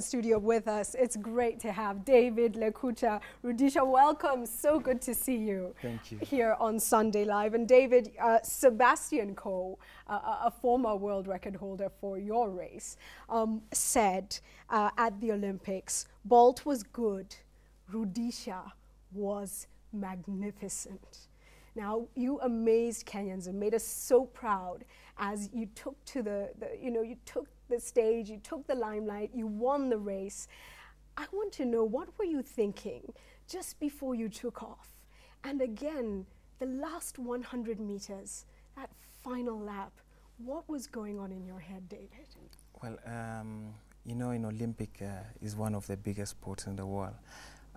studio with us. It's great to have David Lekuta. Rudisha, welcome. So good to see you. Thank you. Here on Sunday Live. And David, uh, Sebastian Coe, uh, a former world record holder for your race, um, said uh, at the Olympics, Bolt was good, Rudisha was magnificent. Now, you amazed Kenyans and made us so proud as you took to the, the you know, you took the stage, you took the limelight, you won the race. I want to know what were you thinking just before you took off? And again, the last 100 meters, that final lap, what was going on in your head, David? Well, um, you know, in Olympic uh, is one of the biggest sports in the world.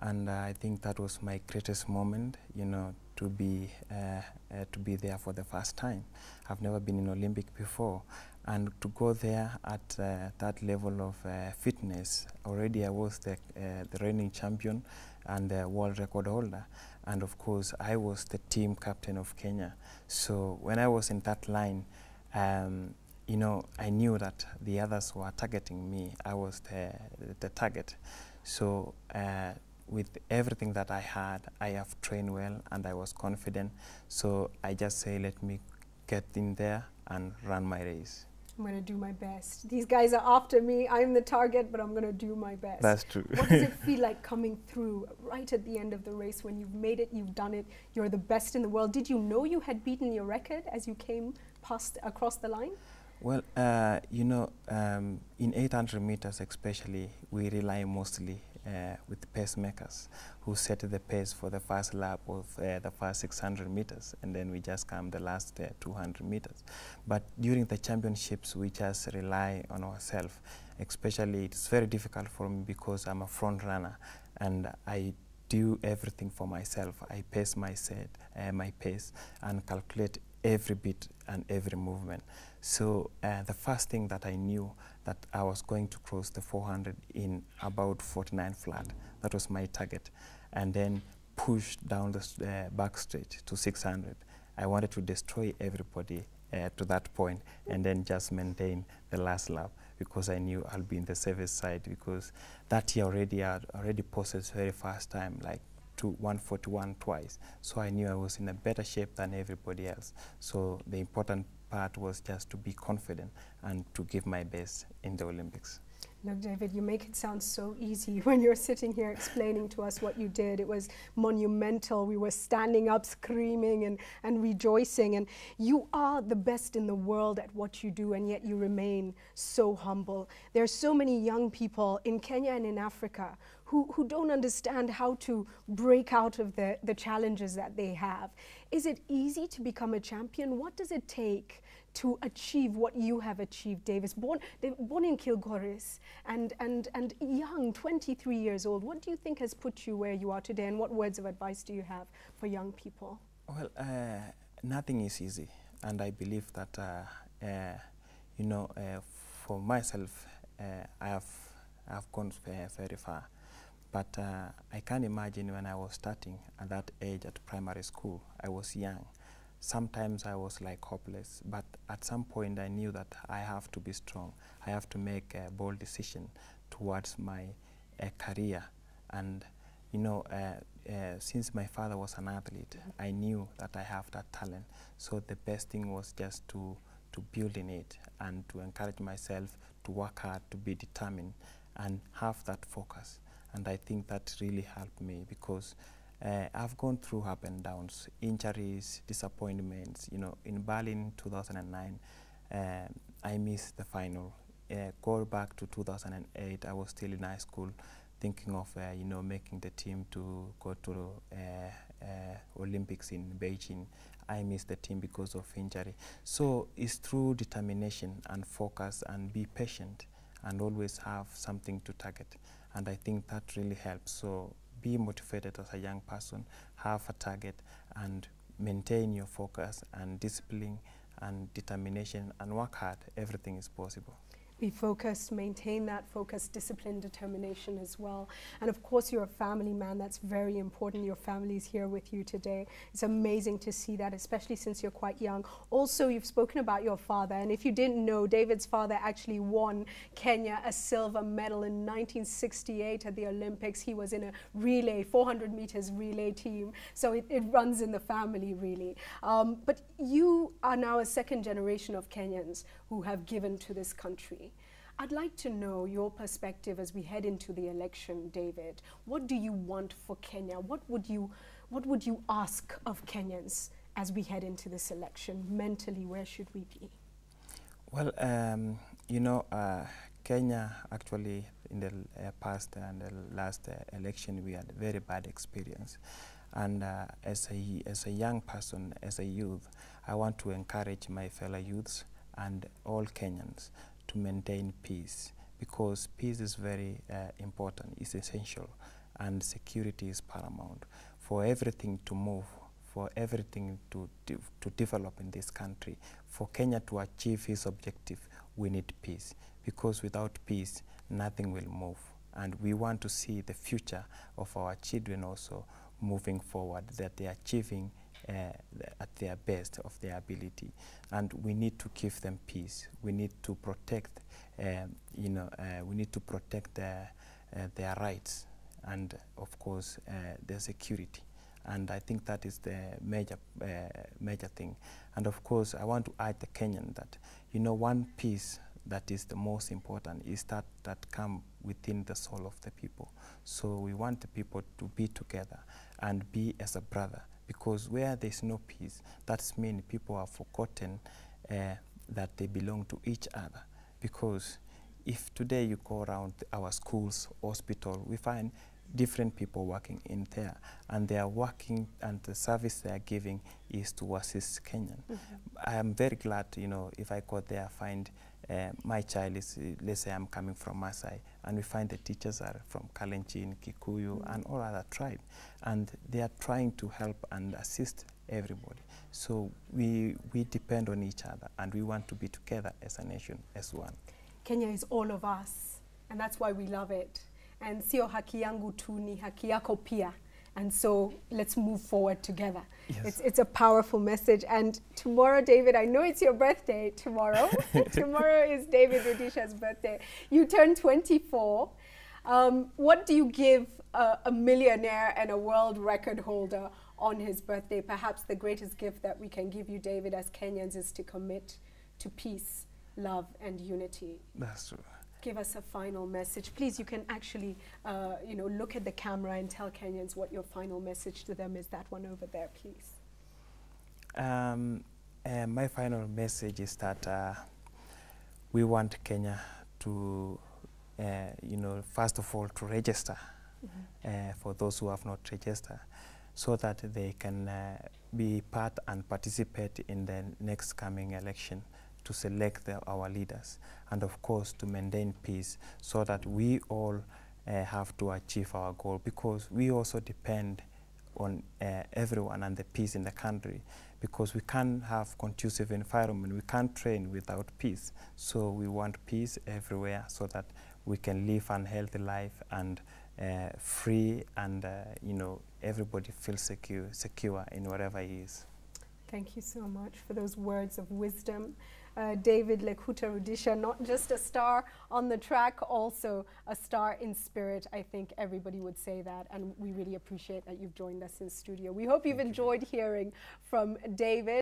And uh, I think that was my greatest moment, you know, to be, uh, uh to be there for the first time. I've never been in Olympic before. And to go there at uh, that level of uh, fitness, already I was the, the reigning champion and the world record holder. And of course, I was the team captain of Kenya. So when I was in that line, um, you know, I knew that the others were targeting me. I was the, the target. So uh, with everything that I had, I have trained well and I was confident. So I just say, let me get in there and run my race. I'm going to do my best. These guys are after me. I'm the target, but I'm going to do my best. That's true. what does it feel like coming through right at the end of the race when you've made it, you've done it, you're the best in the world? Did you know you had beaten your record as you came past across the line? Well, uh, you know, um, in 800 meters especially, we rely mostly uh, with pacemakers who set the pace for the first lap of uh, the first 600 meters and then we just come the last uh, 200 meters. But during the championships we just rely on ourselves. Especially it's very difficult for me because I'm a front runner and I do everything for myself. I pace my set, uh, my pace and calculate every bit and every movement. So uh, the first thing that I knew that I was going to cross the 400 in about 49 flat. That was my target. And then push down the uh, back straight to 600. I wanted to destroy everybody uh, to that point and then just maintain the last lap because I knew I'll be in the service side because that year already I already posted very fast time like to 141 twice. So I knew I was in a better shape than everybody else. So the important part was just to be confident and to give my best in the Olympics. Look, David, you make it sound so easy when you're sitting here explaining to us what you did. It was monumental. We were standing up, screaming and, and rejoicing. And you are the best in the world at what you do, and yet you remain so humble. There are so many young people in Kenya and in Africa who, who don't understand how to break out of the, the challenges that they have. Is it easy to become a champion? What does it take to achieve what you have achieved, Davis? Born, born in Kilgoris and, and, and young, 23 years old, what do you think has put you where you are today and what words of advice do you have for young people? Well, uh, nothing is easy and I believe that, uh, uh, you know, uh, for myself, uh, I have I've gone very far. But uh, I can imagine when I was starting at that age at primary school, I was young. Sometimes I was like hopeless, but at some point I knew that I have to be strong. I have to make a bold decision towards my uh, career. And, you know, uh, uh, since my father was an athlete, I knew that I have that talent. So the best thing was just to, to build in it and to encourage myself to work hard, to be determined, and have that focus. And I think that really helped me because uh, I've gone through up and downs, injuries, disappointments. You know, in Berlin 2009, uh, I missed the final. Uh, go back to 2008, I was still in high school, thinking of uh, you know making the team to go to uh, uh, Olympics in Beijing. I missed the team because of injury. So it's through determination and focus and be patient and always have something to target. And I think that really helps. So be motivated as a young person, have a target, and maintain your focus and discipline and determination and work hard. Everything is possible. Be focused, maintain that focus, discipline, determination as well. And of course, you're a family man. That's very important. Your family's here with you today. It's amazing to see that, especially since you're quite young. Also, you've spoken about your father. And if you didn't know, David's father actually won Kenya a silver medal in 1968 at the Olympics. He was in a relay, 400 meters relay team. So it, it runs in the family, really. Um, but you are now a second generation of Kenyans who have given to this country. I'd like to know your perspective as we head into the election, David. What do you want for Kenya? What would you, what would you ask of Kenyans as we head into this election? Mentally, where should we be? Well, um, you know, uh, Kenya actually in the uh, past and the last uh, election we had a very bad experience. And uh, as, a, as a young person, as a youth, I want to encourage my fellow youths and all Kenyans to maintain peace because peace is very uh, important, it's essential, and security is paramount for everything to move, for everything to, de to develop in this country. For Kenya to achieve its objective, we need peace because without peace, nothing will move. And we want to see the future of our children also moving forward, that they are achieving at their best of their ability. And we need to give them peace. We need to protect, um, you know, uh, we need to protect their, uh, their rights and, of course, uh, their security. And I think that is the major, uh, major thing. And of course, I want to add the Kenyan that, you know, one peace that is the most important is that that come within the soul of the people. So we want the people to be together and be as a brother because where there's no peace, that's means people have forgotten uh, that they belong to each other. Because if today you go around our schools, hospital, we find different people working in there and they are working and the service they are giving is to assist Kenyan. Mm -hmm. I am very glad, you know, if I go there, I find uh, my child is, let's say I'm coming from Maasai, and we find the teachers are from Kalenjin, Kikuyu, mm -hmm. and all other tribe, and they are trying to help and assist everybody. So we, we depend on each other, and we want to be together as a nation, as one. Kenya is all of us, and that's why we love it. And sio haki yangu tu ni haki yako pia. And so let's move forward together. Yes. It's, it's a powerful message. And tomorrow, David, I know it's your birthday tomorrow. tomorrow is David Rudisha's birthday. You turn 24. Um, what do you give a, a millionaire and a world record holder on his birthday? Perhaps the greatest gift that we can give you, David, as Kenyans is to commit to peace, love, and unity. That's true give us a final message. Please, you can actually, uh, you know, look at the camera and tell Kenyans what your final message to them is. That one over there, please. Um, uh, my final message is that uh, we want Kenya to, uh, you know, first of all, to register mm -hmm. for those who have not registered so that they can uh, be part and participate in the next coming election to select the, our leaders and of course to maintain peace so that we all uh, have to achieve our goal because we also depend on uh, everyone and the peace in the country because we can't have conducive environment, we can't train without peace. So we want peace everywhere so that we can live a healthy life and uh, free and uh, you know everybody feels secure, secure in wherever he is. Thank you so much for those words of wisdom uh, David Lekuta Rudisha, not just a star on the track, also a star in spirit. I think everybody would say that, and we really appreciate that you've joined us in studio. We hope you've enjoyed you. hearing from David.